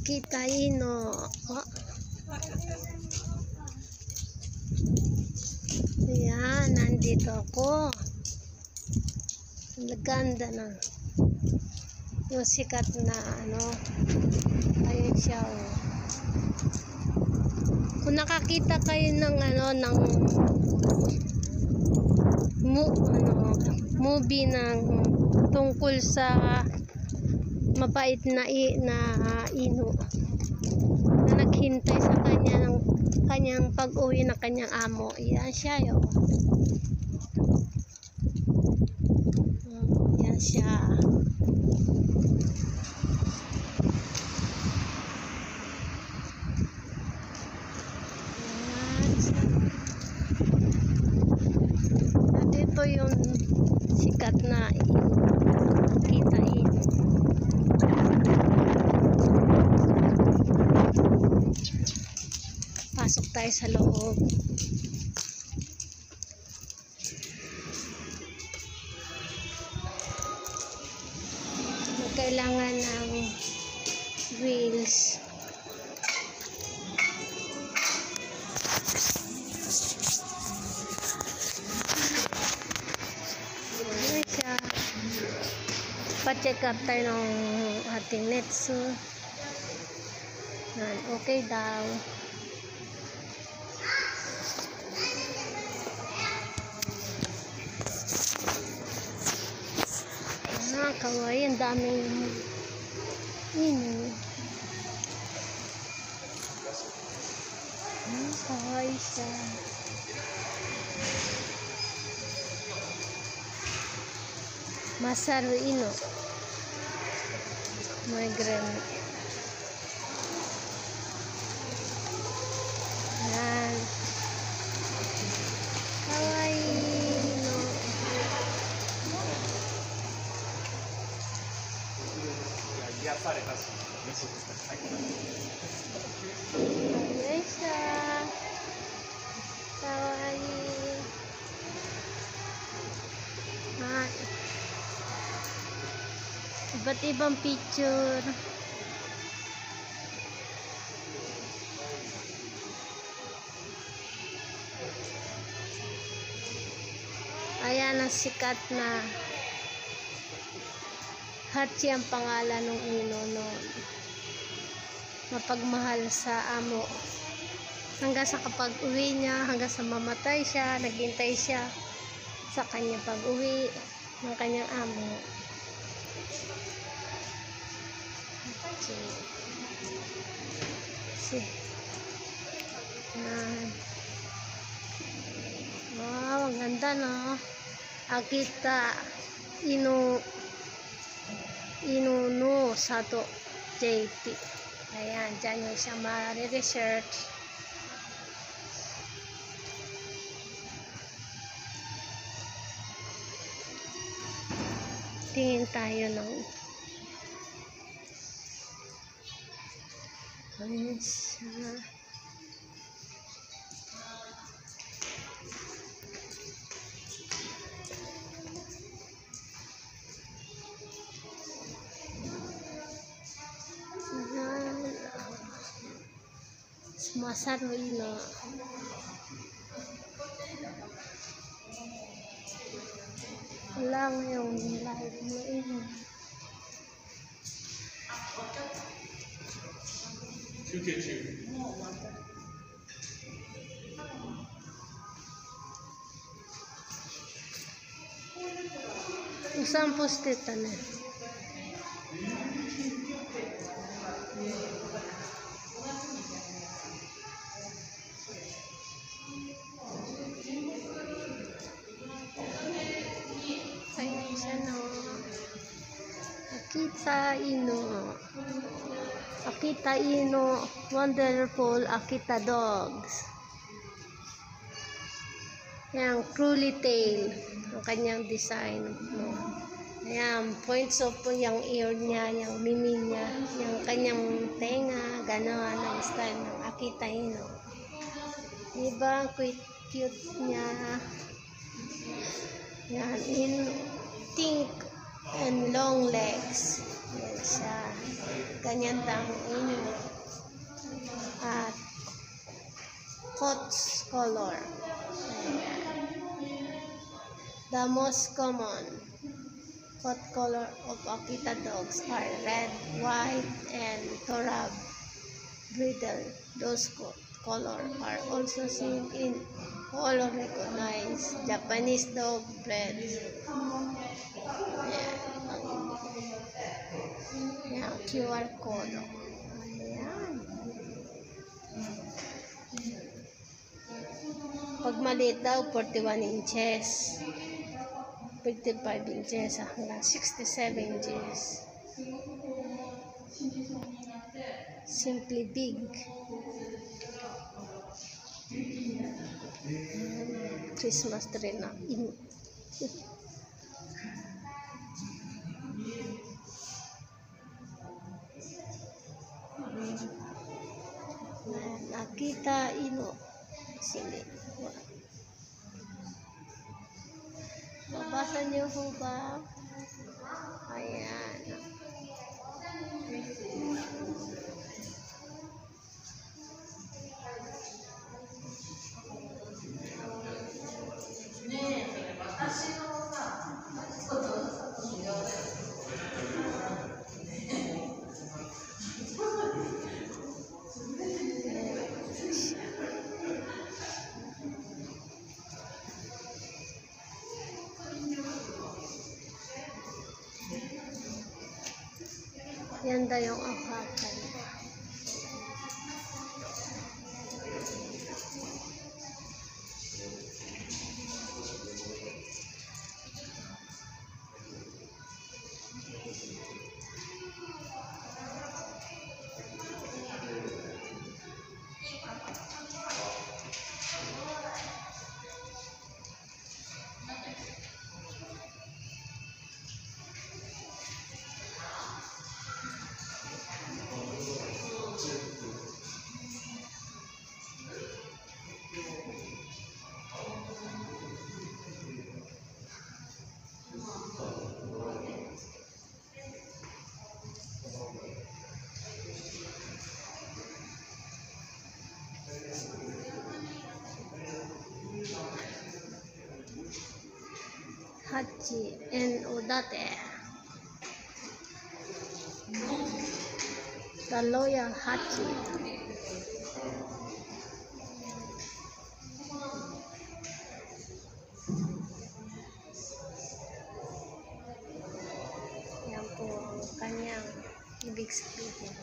Akita Ino. Oh. Ayan, nandito ako. Ganda na. Yung sikat na ano. Ayun siya oh. Kung nakakita kayo ng ano, ng mo, ano, movie ng tungkol sa mapait na i, na ah, ino na naghintay sa kanya ng kanyang pag-uwi ng kanyang amo. Yan siya. Mm, Yan siya. Yan siya. At ito yung sikat na ino. Kita ino. Pasok tayo sa loob. Kailangan ng wheels. Pa-check up tayo ng ating netso. Yan, okay daw. Kawaii. Ang daming ino. Ah, kawaii siya. Masaru ino. Migraine. Yan. Kawaii no pare-pares. Guys, ah, kawai. Mga iba't ibang picture. Ayan, ang sikat na. Hachi ang pangalan ng ino noon mapagmahal sa amo. Hanggang sa kapag uwi niya, hanggang sa mamatay siya, naghintay siya sa kanya pag uwi ng kanyang amo. Si, si, yan. Wow, ang ganda no. Akita ino inuno sato JP. Ayan, dyan yung siya ma-research. Tingin tayo ng ano siya? Sumasaro ino. Lang yung live mo ino. Isang postita na. Ayun Akita Ino. Akita Ino. Wonderful Akita Dogs. Yan, Cruelly Tail. Ang kanyang design. No. Ayan, points of yung ear niya, yung mimi niya, yung kanyang tenga, gano'n ang style ng Akita Ino. Diba, cute, niya. Yan, in pink and long legs. Yan siya. ganyan ang inyo. At coats color. Ayan. The most common coat color of Akita dogs are red, white, and Torab bridle. Those coat color are also seen in all recognized Japanese dog breeds. Ayan. Ayan, QR code. Pag maliit daw, 41 inches. 55 inches hanggang 67 inches. Simply big. Christmas tree na in. Nakita ino. Sili. Babasa niyo po ba? Ayan. Yan daw yung ahakan. Hachi and Odate. The loyal Hachi. Yan po ang kanyang ibig sabihin.